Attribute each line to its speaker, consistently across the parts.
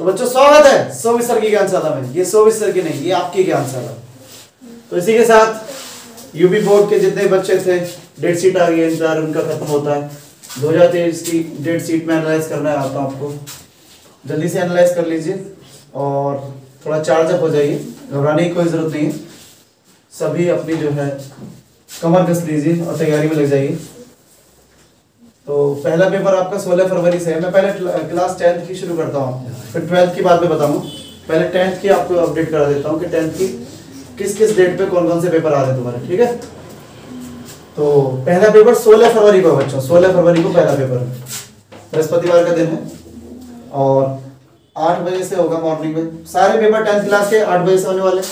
Speaker 1: तो बच्चों, स्वागत है। सोविस सर की ज्ञानशाला में। ये सोविस सर की नहीं, ये आपकी ज्ञानशाला। तो इसी के साथ यूपी बोर्ड के जितने बच्चे थे, डेट शीट आ गई इंतज़ार उनका खत्म होता है। 2023 की डेट शीट में एनालाइज करना है आता आपको। जल्दी से एनालाइज कर लीजिए और थोड़ा चार्ज अप हो जाइए। घबराने की कोई ज़रूरत नहीं सभी अपनी जो है, कमर कस लीजिए और तैयारी में लग जाइए। तो पहला पेपर आपका 16 फरवरी से है। मैं पहले क्लास टेंथ की शुरू करता हूँ। फिर ट्वेल्थ की बात में बताऊँ। पहले टेंथ की आपको अपडेट करा देता हूँ कि टेंथ की किस किस डेट पे कौन कौन से पेपर आ रहे हैं तुम्हारे, ठीक है? तो पहला पेपर 16 फरवरी को बच्चों। 16 फरवरी को पहला पेपर बृहस्पतिवार का दिन है। और आठ बजे से होगा मॉर्निंग में। सारे पेपर टेंथ क्लास के आठ बजे से होने वाले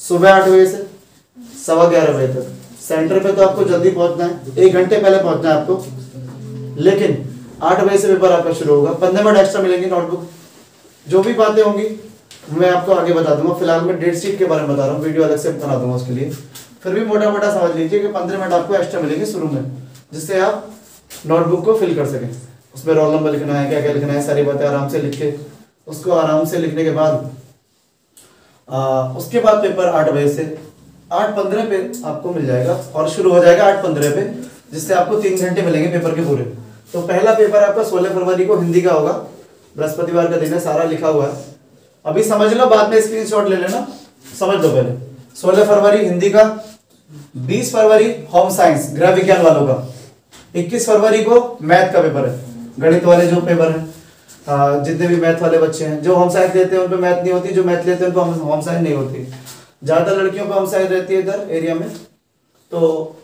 Speaker 1: सुबह आठ बजे से सवा ग्यारह बजे तक। सेंटर पे तो आपको जल्दी पहुँचना है। एक घंटे पहले पहुँचना है आपको। लेकिन आठ बजे से पेपर आपका शुरू होगा। पंद्रह मिनट एक्स्ट्रा मिलेंगे नोटबुक जो भी बातें होंगी मैं आपको आगे बता दूँगा। फ़िलहाल मैं डेट शीट के बारे में बता रहा हूँ। वीडियो अलग से बना दूँगा उसके लिए। फिर भी मोटा मोटा समझ लीजिए कि पंद्रह मिनट आपको एक्स्ट्रा मिलेंगे शुरू में जिससे आप नोटबुक को फिल कर सकें। उसमें रोल नंबर लिखना है क्या क्या लिखना है सारी बातें आराम से लिख के उसको आराम से लिखने के बाद आ, उसके बाद पेपर आठ बजे से आठ पंद्रह पे आपको मिल जाएगा और शुरू हो जाएगा आठ पंद्रह पे जिससे आपको तीन घंटे मिलेंगे पेपर के पूरे। तो पहला पेपर आपका सोलह फरवरी को हिंदी का होगा। बृहस्पतिवार का दिन है, सारा लिखा हुआ है। अभी समझ लो, बाद में स्क्रीनशॉट ले लेना। समझ लो पहले। सोलह फरवरी हिंदी का, बीस फरवरी होम साइंस गृह विज्ञान वालों का। इक्कीस फरवरी को मैथ का पेपर है। गणित वाले जो पेपर है जितने भी मैथ वाले बच्चे हैं, जो होम साइंस लेते हैं, उन पर मैथ नहीं होती, जो मैथ लेते हैं, उन पर होम साइंस नहीं होती। ज़्यादा लड़कियों पर होम साइंस रहती है इधर एरिया में। तो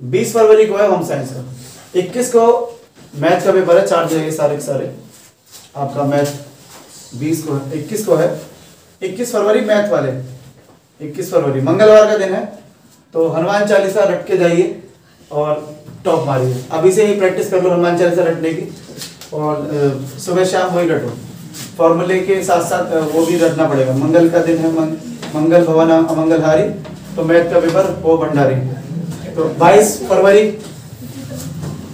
Speaker 1: 20 फरवरी को है होम साइंस का। 21 को मैथ का पेपर है, चार जगह सारे के सारे। आपका मैथ 20 को है 21 को है। 21 फरवरी मैथ वाले। 21 फरवरी, मंगलवार का दिन है। तो हनुमान चालीसा रट के जाइए और टॉप मारिए। अभी से ही प्रैक्टिस कर लो हनुमान चालीसा रटने की। और सुबह शाम वही रटो। फॉर्मूले के साथ साथ वो भी रटना पड़ेगा। मंगल का दिन है मंगल भवन अमंगलहारी तो मैथ का पेपर वो भंडारी। तो 22 फरवरी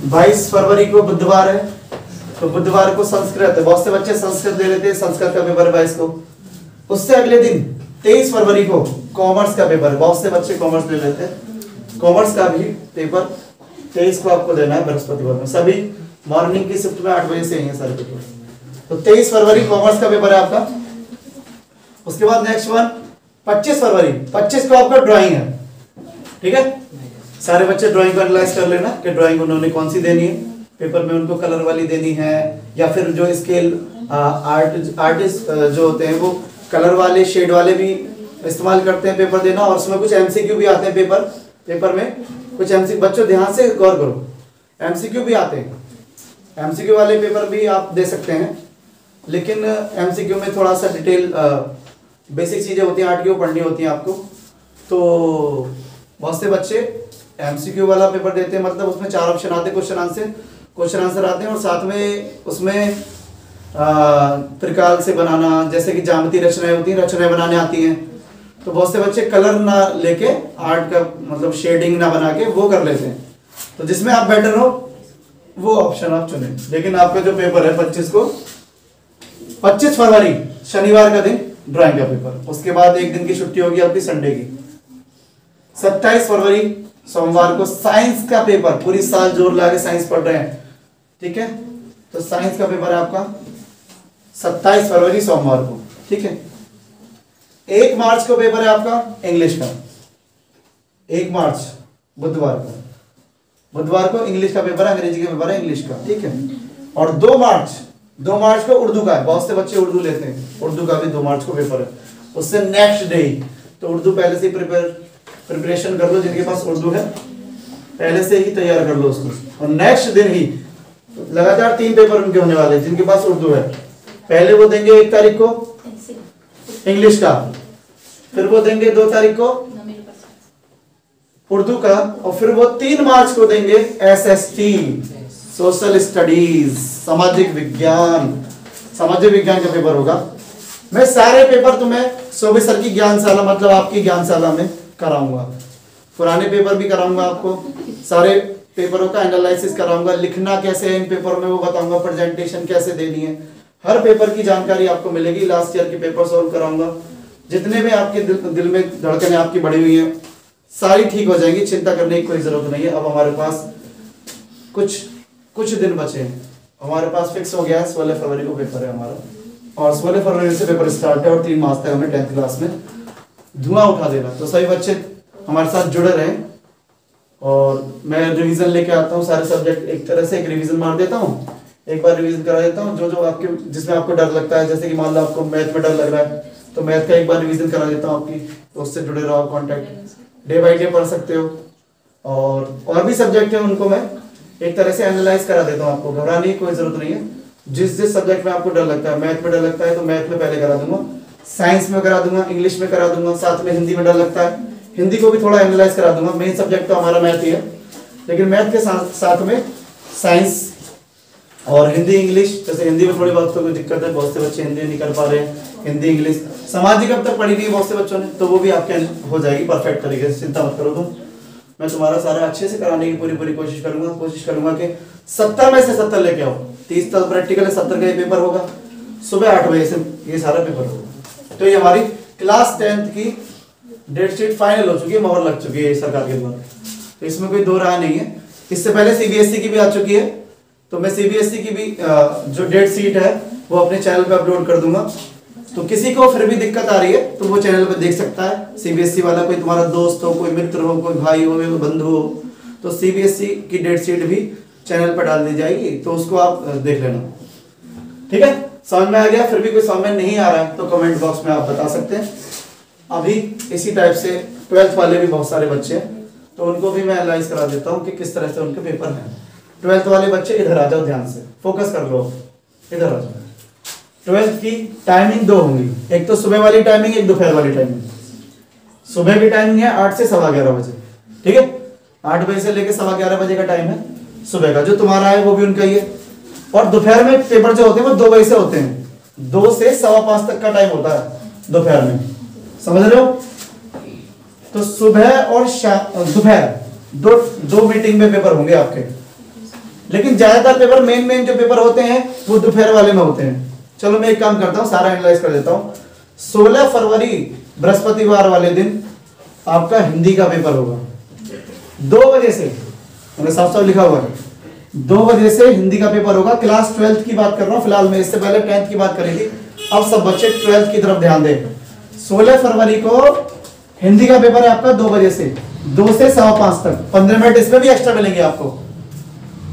Speaker 1: 22 फरवरी को बुधवार है तो बुधवार को संस्कृत बहुत से बच्चे संस्कृत दे लेते हैं, संस्कृत का पेपर बाईस को। उससे अगले दिन 23 फरवरी को कॉमर्स का पेपर बहुत से बच्चे कॉमर्स दे लेते हैं। कॉमर्स का भी पेपर तेईस को आपको देना है, बृहस्पतिवार में सभी मॉर्निंग की शिफ्ट में आठ बजे से ही सारे पेपर तो तेईस फरवरी कॉमर्स का पेपर है आपका। उसके बाद नेक्स्ट वन पच्चीस फरवरी, पच्चीस को आपका ड्राइंग है। ठीक है? सारे बच्चे ड्राइंग को एनालाइज कर लेना कि ड्राइंग उन्होंने कौन सी देनी है। पेपर में उनको कलर वाली देनी है, या फिर जो स्केल आर्ट आर्टिस्ट जो होते हैं वो कलर वाले शेड वाले भी इस्तेमाल करते हैं पेपर देना और उसमें कुछ एमसीक्यू भी आते हैं पेपर पेपर में। कुछ एमसी बच्चों, ध्यान से गौर करो। एमसीक्यू भी आते हैं। एमसीक्यू वाले पेपर भी आप दे सकते हैं। लेकिन एमसीक्यू में थोड़ा सा डिटेल बेसिक चीज़ें होती हैं आर्ट की पढ़नी होती हैं आपको। तो बहुत से बच्चे एमसीक्यू वाला पेपर देते हैं मतलब उसमें चार ऑप्शन आते हैं क्वेश्चन आंसर क्वेश्चन आंसर आते हैं और साथ में उसमें त्रिकाल से बनाना, जैसे कि जामती रचनाएँ होती हैं, रचनाएँ बनाने आती हैं। तो बहुत से बच्चे कलर ना लेके आर्ट का मतलब शेडिंग ना बना के वो कर लेते हैं। तो जिसमें आप बेटर हो, वो ऑप्शन आप चुने। लेकिन आपका जो पेपर है पच्चीस को, पच्चीस फरवरी, शनिवार का दिन ड्राइंग का पेपर उसके बाद एक दिन की छुट्टी होगी आपकी संडे की। सत्ताईस फरवरी सोमवार को साइंस का पेपर, पूरी साल ज़ोर लगा साइंस पढ़ रहे हैं। ठीक है? तो साइंस का पेपर है आपका सत्ताईस फरवरी सोमवार को। ठीक है? एक मार्च को पेपर है आपका इंग्लिश का। एक मार्च, बुधवार को। बुधवार को इंग्लिश का पेपर है, अंग्रेज़ी का पेपर है, इंग्लिश का। ठीक है? और दो मार्च दो मार्च को उर्दू का है। बहुत से बच्चे उर्दू लेते हैं। उर्दू का भी दो मार्च को पेपर है। उससे नेक्स्ट डे तो उर्दू पहले से प्रिपेयर प्रिपरेशन कर लो, जिनके पास उर्दू है। पहले से ही तैयार कर लो उसको। और नेक्स्ट दिन ही, लगातार तीन पेपर उनके होने वाले जिनके पास उर्दू है। पहले वो देंगे एक तारीख को इंग्लिश का। फिर वो देंगे दो तारीख को उर्दू का। और फिर वो तीन मार्च को देंगे S S T social studies सामाजिक विज्ञान। सामाजिक विज्ञान का पेपर होगा। मैं सारे पेपर तुम्हें सोबे सर की ज्ञानशाला मतलब आपकी ज्ञानशाला में कराऊँगा। पुराने पेपर भी कराऊँगा आपको। सारे पेपरों का एनालिसिस कराऊँगा। लिखना कैसे है इन पेपर में वो बताऊँगा। प्रेजेंटेशन कैसे देनी है। हर पेपर की जानकारी आपको मिलेगी। लास्ट ईयर के पेपर सॉल्व कराऊँगा। जितने भी आपके दिल, दिल में धड़कने आपकी बढ़ी हुई है सारी ठीक हो जाएँगी। चिंता करने की कोई ज़रूरत नहीं है। अब हमारे पास कुछ कुछ दिन बचे हैं। हमारे पास फिक्स हो गया है। सोलह फरवरी को पेपर है हमारा। और सोलह फरवरी से पेपर स्टार्ट है और तीन मास तक हमें टेंथ क्लास में धुआँ उठा देना। तो सभी बच्चे हमारे साथ जुड़े रहे और मैं रिवीजन लेके आता हूँ। सारे सब्जेक्ट एक तरह से एक रिवीजन मार देता हूँ। एक बार रिवीजन करा देता हूँ। जो जो आपके, जिसमें आपको डर लगता है, जैसे कि मान लो आपको मैथ में डर लग रहा है तो मैथ का एक बार रिवीजन करा देता हूँ आपकी तो उससे जुड़े रहो कॉन्टेक्ट डे बाई डे पढ़ सकते हो। और और भी सब्जेक्ट है उनको मैं एक तरह से एनालाइज करा देता हूँ आपको। घबराने की कोई ज़रूरत नहीं है। जिस जिस सब्जेक्ट में आपको डर लगता है मैथ में डर लगता है तो मैथ में पहले करा दूँगा। साइंस में करा दूँगा इंग्लिश में करा दूँगा, साथ में हिंदी में डर लगता है। हिंदी को भी थोड़ा एनालाइज करा दूँगा मेन सब्जेक्ट तो हमारा मैथ ही है। लेकिन मैथ के साथ साथ में साइंस और हिंदी इंग्लिश जैसे हिंदी में थोड़ी बहुत तो कोई दिक्कत है, बहुत से बच्चे हिंदी नहीं कर पा रहे हैं। हिंदी इंग्लिश सामाजिक अब तक पढ़ी नहीं है बहुत से बच्चों ने तो वो भी आपके हो जाएगी परफेक्ट तरीके से, चिंता मत करो तुम। मैं तुम्हारा सारा अच्छे से कराने की पूरी पूरी कोशिश करूँगा कोशिश करूँगा कि सत्तर में से सत्तर लेके आओ। तीस तक प्रैक्टिकल है, सत्तर का ये पेपर होगा। सुबह आठ बजे से ये सारा पेपर होगा। तो ये हमारी क्लास टेंथ की डेट शीट फाइनल हो चुकी है, मोहर लग चुकी है सरकार के द्वारा। तो इसमें कोई दो राय नहीं है। इससे पहले सीबीएसई की भी आ चुकी है। तो मैं सीबीएसई की भी जो डेट शीट है, वो अपने चैनल पे अपलोड कर दूँगा। तो किसी को फिर भी दिक्कत आ रही है तो वो चैनल पे देख सकता है। सीबीएसई वाला कोई तुम्हारा दोस्त हो, कोई मित्र हो, कोई भाई हो, कोई बंधु हो तो सीबीएसई की डेट शीट भी चैनल पर डाल दी जाएगी तो उसको आप देख लेना। ठीक है? समझ में आ गया, फिर भी कोई समझ में नहीं आ रहा है तो कमेंट बॉक्स में आप बता सकते हैं। अभी इसी टाइप से ट्वेल्थ वाले भी बहुत सारे बच्चे हैं तो उनको भी मैं एनालाइज करा देता हूँ कि किस तरह से उनके पेपर हैं। ट्वेल्थ वाले बच्चे इधर आ जाओ ध्यान से फोकस कर लो, इधर आ जाओ। ट्वेल्थ की टाइमिंग दो होंगी, एक तो सुबह वाली टाइमिंग एक दोपहर वाली टाइमिंग सुबह की टाइमिंग है आठ से सवा ग्यारह बजे, ठीक है? आठ बजे से लेकर सवा ग्यारह बजे का टाइम है सुबह का, जो तुम्हारा है वो भी उनका ही है। और दोपहर में पेपर जो होते हैं वो दो बजे से होते हैं। दो से सवा पाँच तक का टाइम होता है दोपहर में। समझ रहे हो? तो सुबह और दोपहर, दो दो मीटिंग में पेपर होंगे आपके। लेकिन ज़्यादातर पेपर मेन मेन जो पेपर होते हैं, वो दोपहर वाले में होते हैं। चलो मैं एक काम करता हूँ, सारा एनालाइज कर देता हूँ। 16 फरवरी, बृहस्पतिवार वाले दिन आपका हिंदी का पेपर होगा। दो बजे से मैंने साफ़ साफ़ लिखा हुआ है। दो बजे से हिंदी का पेपर होगा। क्लास ट्वेल्थ की बात कर रहा हूँ, फ़िलहाल मैं इससे पहले टेंथ की बात करी थी अब सब बच्चे ट्वेल्थ की तरफ़ ध्यान दें। सोलह फरवरी को हिंदी का पेपर है आपका दो बजे से। दो से सवा पाँच तक। पंद्रह मिनट इसमें भी एक्स्ट्रा मिलेंगे आपको।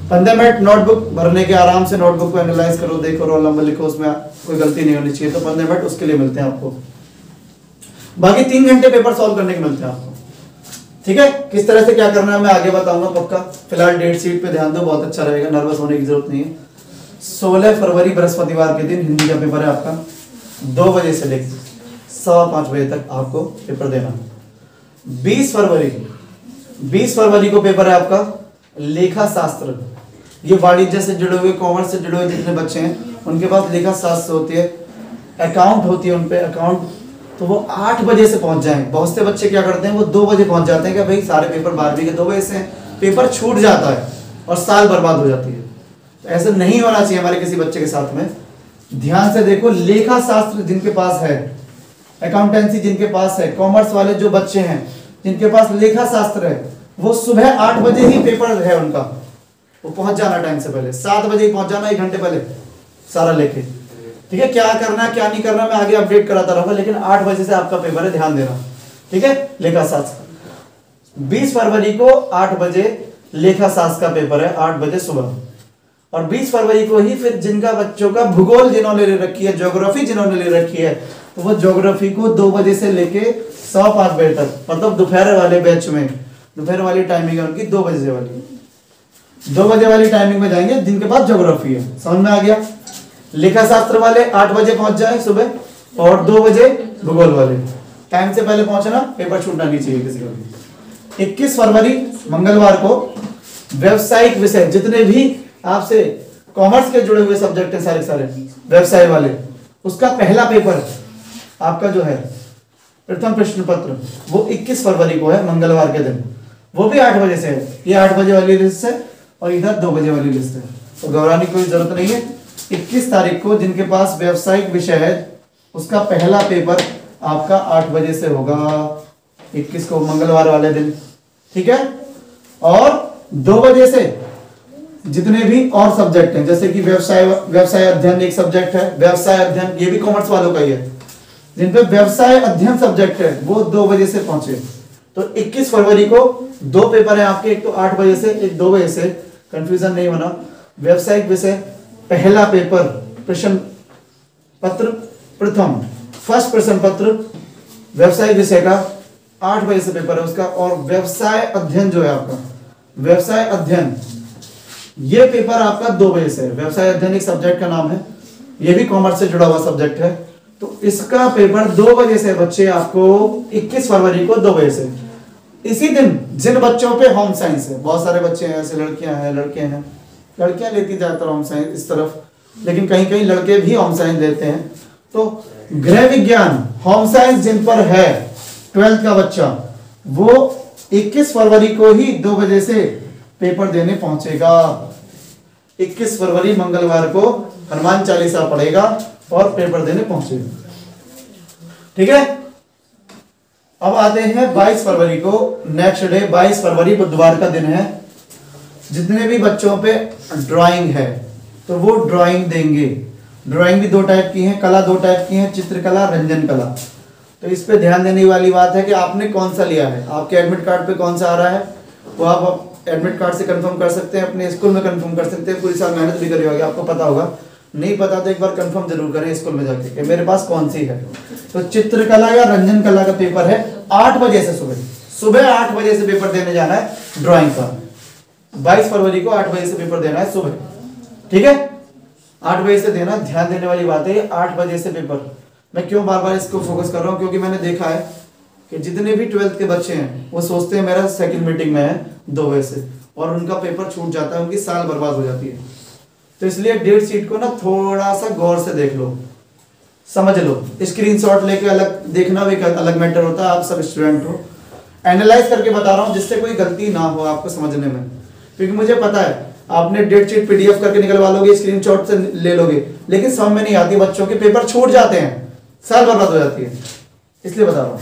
Speaker 1: पंद्रह मिनट नोटबुक भरने के आराम से नोटबुक को एनालाइज करो, देखो रोल नंबर लिखो, उसमें कोई गलती नहीं होनी चाहिए। तो पंद्रह मिनट उसके लिए मिलते हैं आपको। बाकी तीन घंटे पेपर सॉल्व करने के मिलते हैं आपको। ठीक है? किस तरह से क्या करना है मैं आगे बताऊँगा पक्का। फ़िलहाल डेट शीट पे ध्यान दो, बहुत अच्छा रहेगा नर्वस होने की ज़रूरत नहीं है। सोलह फरवरी बृहस्पतिवार के दिन हिंदी का पेपर है आपका। दो बजे से लेकर सवा पाँच बजे तक आपको पेपर देना। है बीस फरवरी बीस फरवरी को पेपर है आपका लेखा शास्त्र ये वाणिज्य से जुड़े हुए कॉमर्स से जुड़े हुए जितने बच्चे हैं, उनके पास लेखा शास्त्र होती है अकाउंट होती है उनपे अकाउंट तो वो आठ बजे से पहुँच जाए। बहुत से बच्चे क्या करते हैं, वो दो बजे पहुँच जाते हैं कि भाई सारे पेपर बारहवीं के दो बजे से पेपर छूट जाता है और साल बर्बाद हो जाती है। तो ऐसा नहीं होना चाहिए हमारे किसी बच्चे के साथ में। ध्यान से देखो, लेखा शास्त्र जिनके पास है अकाउंटेंसी जिनके पास है कॉमर्स वाले जो बच्चे हैं, जिनके पास लेखा शास्त्र है, वो सुबह आठ बजे ही पेपर है उनका। वो पहुँच जाना टाइम से पहले। सात बजे ही पहुँच जाना, एक घंटे पहले सारा लेके। ठीक है, क्या करना है, क्या नहीं करना मैं आगे अपडेट कराता रहूँगा, लेकिन आठ बजे से आपका पेपर है, ध्यान देना। ठीक है? लेखा शास्त्र। बीस फरवरी को आठ बजे लेखा शास्त्र का पेपर है, आठ बजे सुबह। और 20 फरवरी को ही फिर जिनका बच्चों का भूगोल जिन्होंने ले रखी है ज्योग्राफी जिन्होंने ले रखी है तो वो ज्योग्राफी को दो बजे से लेके सौ पाँच बजे तक मतलब दोपहर वाले बैच में, दोपहर वाली टाइमिंग है उनकी, दो बजे वाली। दो बजे वाली टाइमिंग में जाएँगे, जिनके पास ज्योग्राफी है। समझ में आ गया? लिखा शास्त्र वाले आठ बजे पहुँच जाए सुबह और दो बजे भूगोल वाले। टाइम से पहले पहुँचना पेपर छूटना नहीं चाहिए किसी का भी। इक्कीस फरवरी, मंगलवार को व्यवसायिक विषय, जितने भी आपसे कॉमर्स के जुड़े हुए सब्जेक्ट है सारे सारे, व्यवसाय वाले, उसका पहला पेपर आपका जो है, प्रथम प्रश्न पत्र वो 21 फरवरी को है, मंगलवार के दिन। वो भी आठ बजे से है। ये आठ बजे वाली लिस्ट है और इधर दो बजे वाली लिस्ट है। तो घबराने की कोई ज़रूरत नहीं है। 21 तारीख को जिनके पास व्यवसायिक विषय है, उसका पहला पेपर आपका आठ बजे से होगा। 21 को मंगलवार वाले दिन, ठीक है? और दो बजे से जितने भी और सब्जेक्ट हैं, जैसे कि व्यवसाय व्यवसाय अध्ययन एक सब्जेक्ट है, व्यवसाय अध्ययन, ये भी कॉमर्स वालों का ही है। जिन पे व्यवसाय अध्ययन सब्जेक्ट है, वो दो बजे से पहुँचे। तो 21 फरवरी को दो पेपर है आपके, एक तो आठ बजे से, एक दो बजे से कंफ्यूजन नहीं होना। व्यवसायिक विषय पहला पेपर, प्रश्न पत्र, प्रथम। फ़र्स्ट प्रश्न पत्र, व्यवसाय विषय का आठ बजे से पेपर है उसका, और व्यवसाय अध्ययन जो है आपका, व्यवसाय अध्ययन। ये पेपर आपका दो बजे से व्यवसाय अध्ययन एक सब्जेक्ट का नाम है, ये भी कॉमर्स से जुड़ा हुआ सब्जेक्ट है। तो इसका पेपर दो बजे से बच्चे, आपको 21 फरवरी को दो बजे से इसी दिन जिन बच्चों पे होम साइंस है, बहुत सारे बच्चे हैं, ऐसे लड़कियाँ हैं, लड़के हैं लड़कियाँ लेती ज़्यादातर होम साइंस इस तरफ़, लेकिन कहीं कहीं लड़के भी होम साइंस लेते हैं। तो गृह विज्ञान होम साइंस जिन पर है ट्वेल्थ का बच्चा, वो 21 फरवरी को ही दो बजे से पेपर देने पहुंचेगा। 21 फरवरी मंगलवार को हनुमान चालीसा पढ़ेगा और पेपर देने पहुंचेगा। ठीक है? अब आते हैं 22 फरवरी को नेक्स्ट डे 22 फरवरी बुधवार का दिन है। जितने भी बच्चों पे ड्राइंग है तो वो ड्राइंग देंगे। ड्राइंग भी दो टाइप की है, कला दो टाइप की है, चित्रकला, रंजन कला। तो इस पे ध्यान देने वाली बात है कि आपने कौन सा लिया है? आपके एडमिट कार्ड पे कौन सा आ रहा है? वो आप एडमिट कार्ड से कंफर्म कर सकते हैं, अपने स्कूल में कंफर्म कर सकते हैं, पूरी साल मेहनत भी करी होगी, आपको पता होगा। नहीं पता तो एक बार कंफर्म ज़रूर करें स्कूल में जाके कि मेरे पास कौन सी है। तो चित्रकला या रंजन कला का पेपर है आठ बजे से सुबह। सुबह आठ बजे से पेपर देने जाना है ड्राइंग का बाईस फरवरी को आठ बजे से पेपर देना है सुबह। ठीक है? आठ बजे से देना, ध्यान देने वाली बात है आठ बजे से पेपर। मैं क्यों बार बार इसको फोकस कर रहा हूँ? क्योंकि मैंने देखा है कि जितने भी ट्वेल्थ के बच्चे हैं, वो सोचते हैं मेरा सेकंड मीटिंग में है दो बजे से, और उनका पेपर छूट जाता है, उनकी साल बर्बाद हो जाती है। तो इसलिए डेट शीट को ना थोड़ा सा गौर से देख लो। समझ लो। स्क्रीनशॉट लेके अलग देखना भी अलग मैटर होता है, आप सब स्टूडेंट हो। एनालाइज करके बता रहा हूँ, जिससे कोई गलती ना हो आपको समझने में। क्योंकि मुझे पता है, आपने डेट शीट पीडीएफ करके निकलवा लोगे स्क्रीनशॉट से ले लोगे, लेकिन समझ में नहीं आती, बच्चों के पेपर छूट जाते हैं, साल बर्बाद हो जाती है। इसलिए बता रहा हूँ।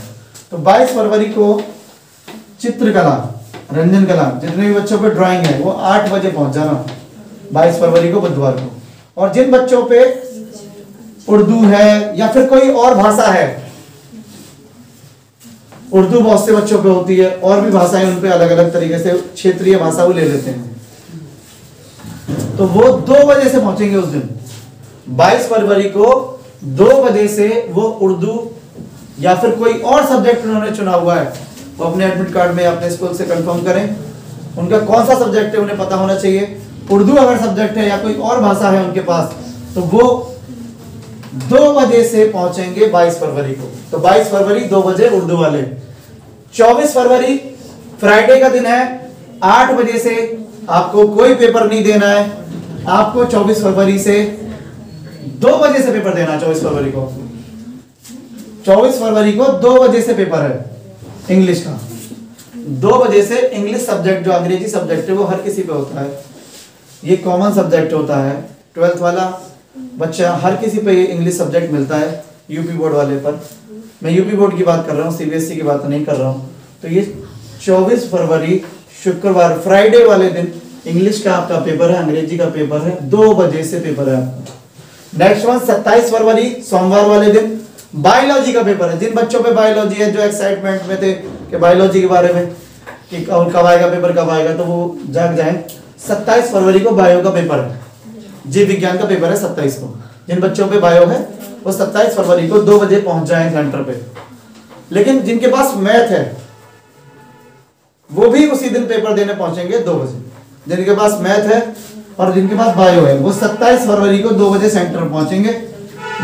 Speaker 1: तो 22 फरवरी को चित्रकला रंजन कला, जितने भी बच्चों पे ड्राइंग है, वो आठ बजे पहुँच जाना 22 फरवरी को, बुधवार को। और जिन बच्चों पे उर्दू है, या फिर कोई और भाषा है उर्दू बहुत से बच्चों पे होती है, और भी भाषाएँ उन पे अलग अलग तरीके से क्षेत्रीय भाषा वो ले लेते हैं। तो वो दो बजे से पहुँचेंगे उस दिन। 22 फरवरी को दो बजे से वो उर्दू या फिर कोई और सब्जेक्ट उन्होंने चुना हुआ है, वो अपने एडमिट कार्ड में अपने स्कूल से कंफर्म करें। उनका कौन सा सब्जेक्ट है उन्हें पता होना चाहिए। उर्दू अगर सब्जेक्ट है या कोई और भाषा है उनके पास तो वो दो बजे से पहुँचेंगे 22 फरवरी को। तो 22 फरवरी दो बजे उर्दू वाले। 24 फरवरी, फ्राइडे का दिन है। आठ बजे से आपको कोई पेपर नहीं देना है। आपको 24 फरवरी से दो बजे से पेपर देना है 24 फरवरी को। 24 फरवरी को दो बजे से पेपर है इंग्लिश का। दो बजे से इंग्लिश सब्जेक्ट, जो अंग्रेज़ी सब्जेक्ट है, वो हर किसी पे होता है। ये कॉमन सब्जेक्ट होता है। ट्वेल्थ वाला बच्चा हर किसी पे इंग्लिश सब्जेक्ट मिलता है यूपी बोर्ड वाले पर। मैं यूपी बोर्ड की बात कर रहा हूँ सीबीएसई की बात नहीं कर रहा हूँ। तो ये 24 फरवरी, शुक्रवार फ्राइडे वाले दिन इंग्लिश का आपका पेपर है, अंग्रेज़ी का पेपर है, दो बजे से पेपर है नेक्स्ट वन सत्ताईस फरवरी, सोमवार वाले दिन बायोलॉजी का पेपर है। जिन बच्चों पे बायोलॉजी है, जो एक्साइटमेंट में थे कि बायोलॉजी के बारे में, कि कब आएगा पेपर कब आएगा तो वो जाग जाए। सत्ताईस फरवरी को बायो का पेपर है। जीव विज्ञान का पेपर है सत्ताईस को। जिन बच्चों पे बायो है, वो सत्ताईस फरवरी को दो बजे पहुँच जाए सेंटर पे। लेकिन जिनके पास मैथ है, वो भी उसी दिन पेपर देने पहुँचेंगे दो बजे। जिनके पास मैथ है और जिनके पास बायो है, वो सत्ताईस फरवरी को दो बजे सेंटर पहुँचेंगे।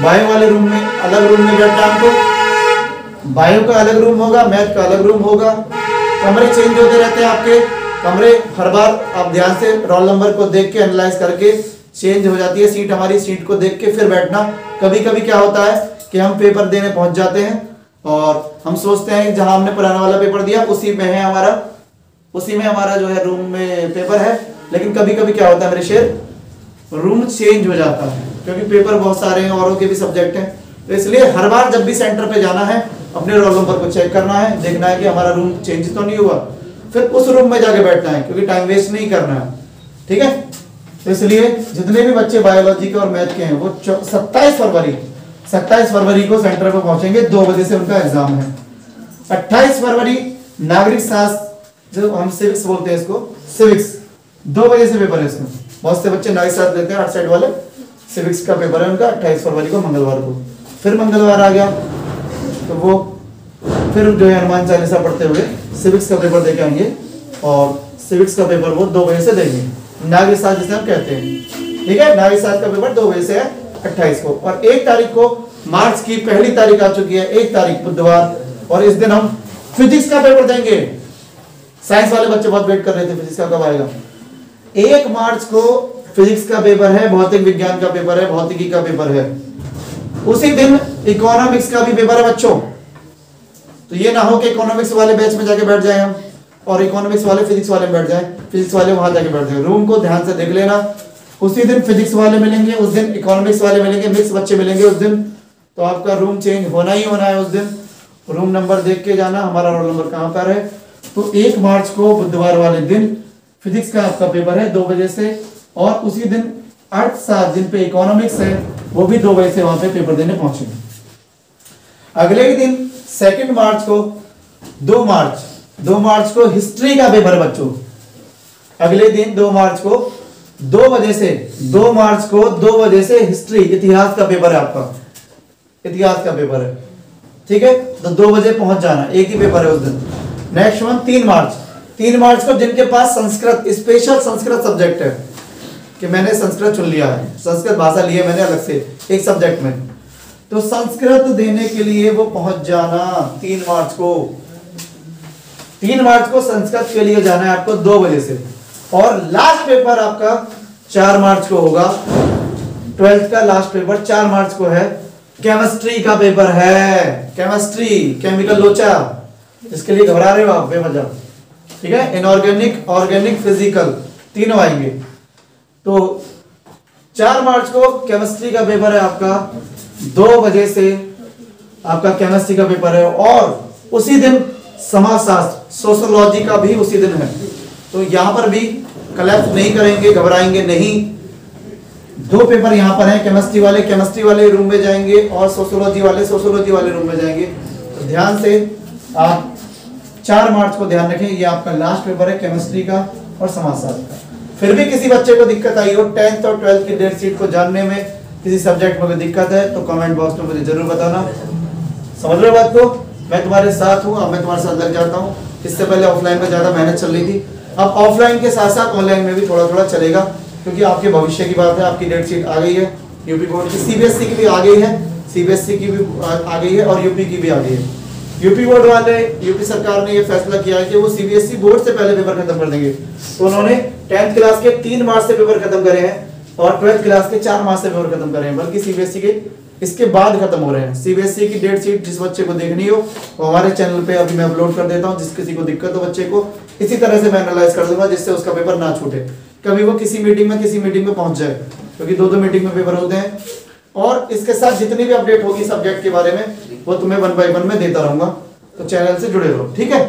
Speaker 1: बायो वाले रूम में, अलग रूम में बैठना आपको बायो का अलग रूम होगा मैथ का अलग रूम होगा। कमरे चेंज होते रहते हैं आपके। कमरे हर बार आप ध्यान से रोल नंबर को देख के एनालाइज करके चेंज हो जाती है। सीट हमारी, सीट को देख के फिर बैठना। कभी कभी क्या होता है कि हम पेपर देने पहुँच जाते हैं और हम सोचते हैं जहाँ हमने पुराना वाला पेपर दिया, उसी में है हमारा, उसी में हमारा जो है रूम में पेपर है। लेकिन कभी कभी क्या होता है मेरे शेर? रूम चेंज हो जाता है, क्योंकि पेपर बहुत सारे हैं, औरों के भी सब्जेक्ट हैं। तो इसलिए हर बार जब भी सेंटर पे जाना है, अपने रोल नंबर को चेक करना है, देखना है कि हमारा रूम चेंज तो नहीं हुआ। फिर उस रूम में जाके बैठना है, क्योंकि टाइम वेस्ट नहीं करना है। ठीक है? इसलिए जितने भी बच्चे बायोलॉजी के और मैथ के हैं, वो सत्ताईस फरवरी सत्ताईस फरवरी को सेंटर पर पहुँचेंगे, दो बजे से उनका एग्ज़ाम है। अट्ठाईस फरवरी, नागरिक शास्त्र जो हम सिविक्स बोलते हैं इसको सिविक्स दो बजे से पेपर है इसमें। बहुत से बच्चे नागरिक शास्त्र लेते हैं आठ साइड वाले सिविक्स का पेपर है उनका, अट्ठाईस फरवरी को मंगलवार को। फिर मंगलवार आ गया तो वो फिर जो है हनुमान चालीसा पढ़ते हुए सिविक्स का पेपर देके आएँगे और सिविक्स का पेपर वो दो बजे से देंगे। नागरिक शास्त्र जिसे हम कहते हैं। ठीक है? नागरिक शास्त्र का पेपर दो बजे से है, अट्ठाईस को। और एक तारीख को मार्च की पहली तारीख आ चुकी है, एक तारीख बुधवार। और इस दिन हम फिजिक्स का पेपर देंगे। साइंस वाले बच्चे बहुत वेट कर रहे थे फिजिक्स का, कब आएगा? एक मार्च को फिजिक्स का पेपर है, भौतिक विज्ञान का पेपर है, भौतिकी का पेपर है। उसी दिन इकोनॉमिक्स का भी पेपर है बच्चों। तो ये ना हो कि इकोनॉमिक्स वाले बैच में जाके बैठ जाए हम, और इकोनॉमिक्स वाले फिजिक्स वाले में बैठ जाए। फिजिक्स वाले वहाँ जाके बैठ जाए रूम को ध्यान से देख लेना। उसी दिन फिजिक्स वाले मिलेंगे, उस दिन इकोनॉमिक्स वाले मिलेंगे मिक्स बच्चे मिलेंगे उस दिन। तो आपका रूम चेंज होना ही होना है उस दिन। रूम नंबर देख के जाना, हमारा रोल नंबर कहाँ पर है। तो एक मार्च को बुधवार वाले दिन फिजिक्स का आपका पेपर है दो बजे से। और उसी दिन आठ सात दिन पे इकोनॉमिक्स है, वो भी दो बजे से वहाँ पे पेपर देने पहुँचेंगे। अगले ही दिन सेकेंड मार्च को दो मार्च दो मार्च को हिस्ट्री का पेपर बच्चों। अगले दिन दो मार्च को, दो बजे से, दो मार्च को दो बजे से हिस्ट्री, इतिहास का पेपर है आपका। इतिहास का पेपर है। ठीक है? तो दो बजे पहुँच जाना, एक ही पेपर है उस दिन। नेक्स्ट वन तीन मार्च। तीन मार्च को जिनके पास संस्कृत स्पेशल संस्कृत सब्जेक्ट है, कि मैंने संस्कृत चुन लिया है। संस्कृत भाषा ली है मैंने अलग से, एक सब्जेक्ट में। तो संस्कृत देने के लिए वो पहुँच जाना, तीन मार्च को। तीन मार्च को संस्कृत के लिए जाना है आपको दो बजे से। और लास्ट पेपर आपका चार मार्च को होगा। ट्वेल्थ का लास्ट पेपर चार मार्च को है। केमिस्ट्री का पेपर है। केमिस्ट्री केमिकल लोचा। इसके लिए घबरा रहे हो आप बेमजा ठीक है? इनऑर्गेनिक ऑर्गेनिक फ़िज़िकल तीनों आएँगे। तो चार मार्च को केमिस्ट्री का पेपर है आपका। दो बजे से आपका केमिस्ट्री का पेपर है। और उसी दिन समाजशास्त्र सोशोलॉजी का भी उसी दिन है। तो यहाँ पर भी कलेक्ट नहीं करेंगे, घबराएँगे नहीं। दो पेपर यहाँ पर हैं केमिस्ट्री वाले केमिस्ट्री वाले रूम में जाएँगे और सोशोलॉजी वाले सोशोलॉजी वाले रूम में जाएँगे। तो ध्यान से आप चार मार्च को ध्यान रखें, ये आपका लास्ट पेपर है केमिस्ट्री का और समाजशास्त्र का। फिर भी किसी बच्चे को दिक्कत आई हो टेंथ और ट्वेल्थ की डेट शीट को जानने में किसी सब्जेक्ट में कोई दिक्कत है तो कमेंट बॉक्स में मुझे ज़रूर बताना। समझ रहे बात को? मैं तुम्हारे साथ हूँ, अब मैं तुम्हारे साथ लग जाता हूँ। इससे पहले ऑफलाइन में ज़्यादा मेहनत चल रही थी। अब ऑफलाइन के साथ साथ ऑनलाइन में भी थोड़ा थोड़ा चलेगा, क्योंकि आपके भविष्य की बात है, आपकी डेट शीट आ गई है यूपी बोर्ड की सीबीएसई की भी आ गई है सीबीएसई की भी आ गई है और यूपी की भी आ गई है। यूपी बोर्ड वाले यूपी सरकार ने ये फैसला किया है कि वो सीबीएसई बोर्ड से पहले पेपर खत्म कर देंगे। तो उन्होंने टेंथ क्लास के तीन मार्च से पेपर खत्म करे हैं और ट्वेल्थ क्लास के चार मार्च से पेपर खत्म करे हैं, बल्कि सीबीएसई के इसके बाद खत्म हो रहे हैं। सीबीएसई की डेट शीट जिस बच्चे को देखनी हो, वो हमारे चैनल पे अभी मैं अपलोड कर देता हूँ। जिस किसी को दिक्कत हो बच्चे को, इसी तरह से मैं एनालाइज कर दूँगा, जिससे उसका पेपर ना छूटे। कभी वो किसी मीटिंग में, किसी मीटिंग में पहुँच जाए, क्योंकि दो दो मीटिंग में पेपर होते हैं। और इसके साथ जितनी भी अपडेट होगी सब्जेक्ट के बारे में, वो तुम्हें वन बाई वन में देता रहूँगा। तो चैनल से जुड़े रहो, ठीक है?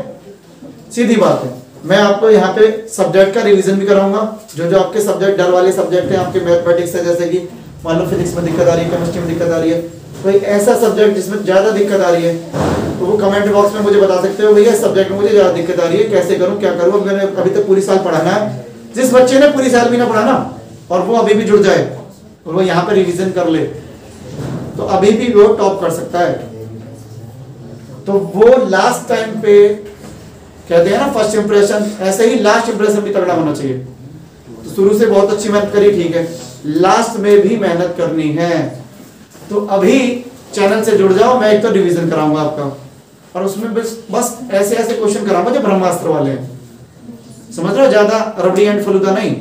Speaker 1: सीधी बात है। मैं आपको यहाँ पे सब्जेक्ट का रिवीजन भी कराऊँगा। जो जो आपके सब्जेक्ट डर वाले सब्जेक्ट हैं, आपके मैथमेटिक्स है, जैसे कि मान लो फिजिक्स में दिक्कत आ रही है केमिस्ट्री में दिक्कत आ रही है तो ऐसा सब्जेक्ट जिसमें ज़्यादा दिक्कत आ रही है तो वो कमेंट बॉक्स में मुझे बता सकते हो, भैया सब्जेक्ट में मुझे ज़्यादा दिक्कत आ रही है, कैसे करूँ, क्या करूँ मैंने अभी तक पूरी साल पढ़ाना है। जिस बच्चे ने पूरी साल भी ना पढ़ाना, और वो अभी भी जुड़ जाए, और वो यहाँ पे रिविजन कर ले तो अभी भी वो टॉप कर सकता है। तो वो लास्ट टाइम पे कहते हैं ना फ़र्स्ट इंप्रेशन ऐसे ही लास्ट इंप्रेशन भी तगड़ा होना चाहिए। तो शुरू से बहुत अच्छी मेहनत करी, ठीक है। लास्ट में भी मेहनत करनी है। तो अभी चैनल से जुड़ जाओ, मैं एक तो रिवीजन कराऊँगा आपका। और उसमें बस बस ऐसे ऐसे क्वेश्चन कराऊँगा जो ब्रह्मास्त्र वाले हैं। समझ रहे हो? ज़्यादा रबड़ी एंड फलूदा नहीं।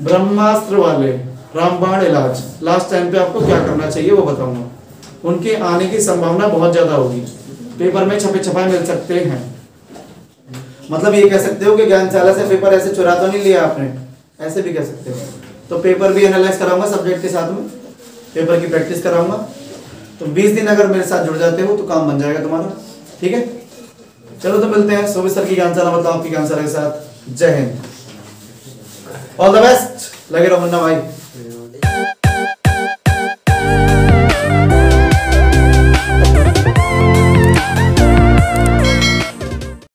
Speaker 1: ब्रह्मास्त्र वाले, रामबाण इलाज। लास्ट टाइम पे आपको क्या करना चाहिए वो बताऊँगा। उनके आने की संभावना बहुत ज़्यादा होगी। पेपर में छपे छपाए मिल सकते हैं। मतलब ये कह सकते हो कि ज्ञानशाला से पेपर ऐसे चुरा तो नहीं लिया आपने? ऐसे भी कह सकते हो। तो पेपर भी एनालाइज कराऊँगा सब्जेक्ट के साथ में पेपर की प्रैक्टिस कराऊँगा। तो 20 दिन अगर मेरे साथ जुड़ जाते हो तो काम बन जाएगा तुम्हारा, ठीक है? चलो तो मिलते हैं सोबी सर की आंसर बताओ आपकी आंसर के साथ। जय हिंद। ऑल द बेस्ट लगे रहो मुन्ना भाई।